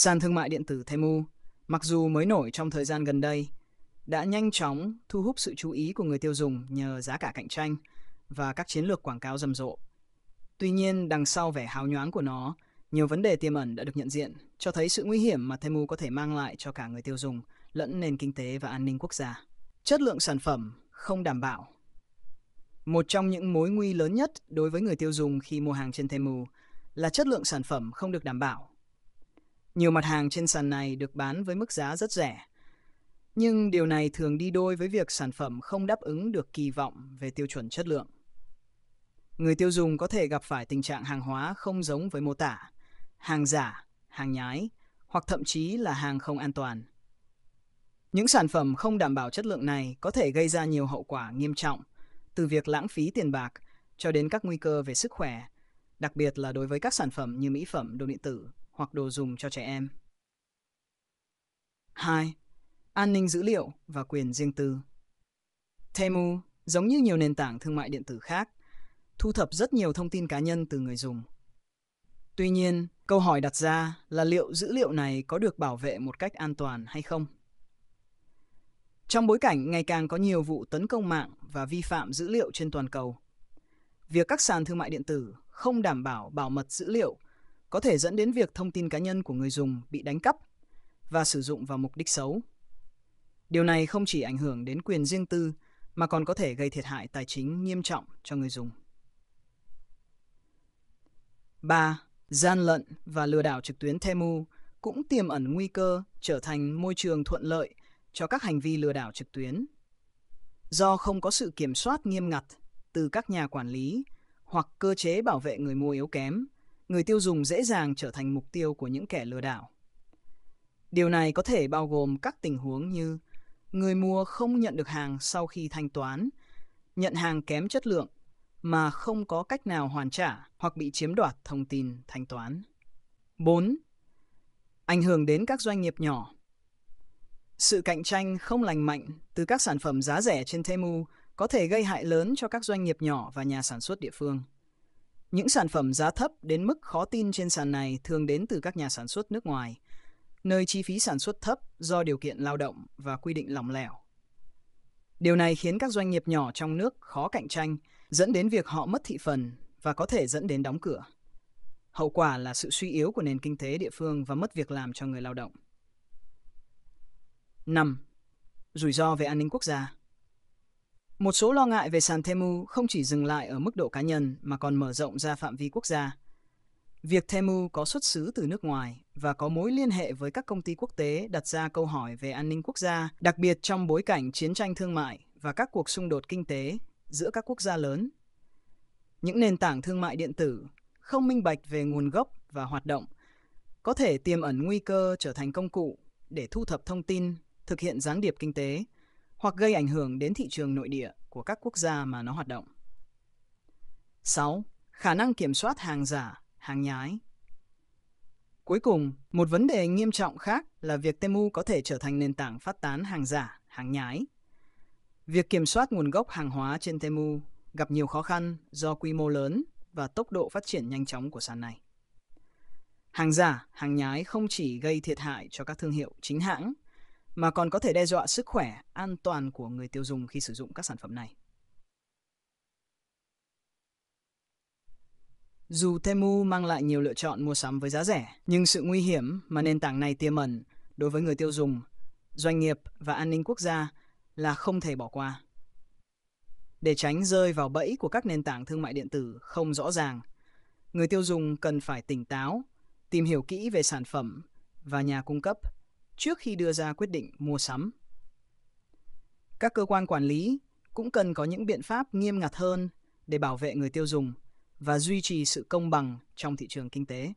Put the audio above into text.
Sàn thương mại điện tử Temu, mặc dù mới nổi trong thời gian gần đây, đã nhanh chóng thu hút sự chú ý của người tiêu dùng nhờ giá cả cạnh tranh và các chiến lược quảng cáo rầm rộ. Tuy nhiên, đằng sau vẻ hào nhoáng của nó, nhiều vấn đề tiềm ẩn đã được nhận diện, cho thấy sự nguy hiểm mà Temu có thể mang lại cho cả người tiêu dùng lẫn nền kinh tế và an ninh quốc gia. Chất lượng sản phẩm không đảm bảo. Một trong những mối nguy lớn nhất đối với người tiêu dùng khi mua hàng trên Temu là chất lượng sản phẩm không được đảm bảo. Nhiều mặt hàng trên sàn này được bán với mức giá rất rẻ, nhưng điều này thường đi đôi với việc sản phẩm không đáp ứng được kỳ vọng về tiêu chuẩn chất lượng. Người tiêu dùng có thể gặp phải tình trạng hàng hóa không giống với mô tả, hàng giả, hàng nhái hoặc thậm chí là hàng không an toàn. Những sản phẩm không đảm bảo chất lượng này có thể gây ra nhiều hậu quả nghiêm trọng, từ việc lãng phí tiền bạc cho đến các nguy cơ về sức khỏe, đặc biệt là đối với các sản phẩm như mỹ phẩm, đồ điện tử hoặc đồ dùng cho trẻ em. 2. An ninh dữ liệu và quyền riêng tư Temu, giống như nhiều nền tảng thương mại điện tử khác, thu thập rất nhiều thông tin cá nhân từ người dùng. Tuy nhiên, câu hỏi đặt ra là liệu dữ liệu này có được bảo vệ một cách an toàn hay không? Trong bối cảnh ngày càng có nhiều vụ tấn công mạng và vi phạm dữ liệu trên toàn cầu, việc các sàn thương mại điện tử không đảm bảo bảo mật dữ liệu có thể dẫn đến việc thông tin cá nhân của người dùng bị đánh cắp và sử dụng vào mục đích xấu. Điều này không chỉ ảnh hưởng đến quyền riêng tư mà còn có thể gây thiệt hại tài chính nghiêm trọng cho người dùng. 3. Gian lận và lừa đảo trực tuyến Temu cũng tiềm ẩn nguy cơ trở thành môi trường thuận lợi cho các hành vi lừa đảo trực tuyến. Do không có sự kiểm soát nghiêm ngặt từ các nhà quản lý hoặc cơ chế bảo vệ người mua yếu kém, người tiêu dùng dễ dàng trở thành mục tiêu của những kẻ lừa đảo. Điều này có thể bao gồm các tình huống như người mua không nhận được hàng sau khi thanh toán, nhận hàng kém chất lượng mà không có cách nào hoàn trả hoặc bị chiếm đoạt thông tin thanh toán. 4. Ảnh hưởng đến các doanh nghiệp nhỏ. Sự cạnh tranh không lành mạnh từ các sản phẩm giá rẻ trên Temu có thể gây hại lớn cho các doanh nghiệp nhỏ và nhà sản xuất địa phương. Những sản phẩm giá thấp đến mức khó tin trên sàn này thường đến từ các nhà sản xuất nước ngoài, nơi chi phí sản xuất thấp do điều kiện lao động và quy định lỏng lẻo. Điều này khiến các doanh nghiệp nhỏ trong nước khó cạnh tranh, dẫn đến việc họ mất thị phần và có thể dẫn đến đóng cửa. Hậu quả là sự suy yếu của nền kinh tế địa phương và mất việc làm cho người lao động. 5. Rủi ro về an ninh quốc gia một số lo ngại về sàn Temu không chỉ dừng lại ở mức độ cá nhân mà còn mở rộng ra phạm vi quốc gia. Việc Temu có xuất xứ từ nước ngoài và có mối liên hệ với các công ty quốc tế đặt ra câu hỏi về an ninh quốc gia, đặc biệt trong bối cảnh chiến tranh thương mại và các cuộc xung đột kinh tế giữa các quốc gia lớn. Những nền tảng thương mại điện tử không minh bạch về nguồn gốc và hoạt động có thể tiềm ẩn nguy cơ trở thành công cụ để thu thập thông tin, thực hiện gián điệp kinh tế hoặc gây ảnh hưởng đến thị trường nội địa của các quốc gia mà nó hoạt động. 6. Khả năng kiểm soát hàng giả, hàng nhái. Cuối cùng, một vấn đề nghiêm trọng khác là việc Temu có thể trở thành nền tảng phát tán hàng giả, hàng nhái. Việc kiểm soát nguồn gốc hàng hóa trên Temu gặp nhiều khó khăn do quy mô lớn và tốc độ phát triển nhanh chóng của sàn này. Hàng giả, hàng nhái không chỉ gây thiệt hại cho các thương hiệu chính hãng, mà còn có thể đe dọa sức khỏe, an toàn của người tiêu dùng khi sử dụng các sản phẩm này. Dù Temu mang lại nhiều lựa chọn mua sắm với giá rẻ, nhưng sự nguy hiểm mà nền tảng này tiềm ẩn đối với người tiêu dùng, doanh nghiệp và an ninh quốc gia là không thể bỏ qua. Để tránh rơi vào bẫy của các nền tảng thương mại điện tử không rõ ràng, người tiêu dùng cần phải tỉnh táo, tìm hiểu kỹ về sản phẩm và nhà cung cấp trước khi đưa ra quyết định mua sắm. Các cơ quan quản lý cũng cần có những biện pháp nghiêm ngặt hơn để bảo vệ người tiêu dùng và duy trì sự công bằng trong thị trường kinh tế.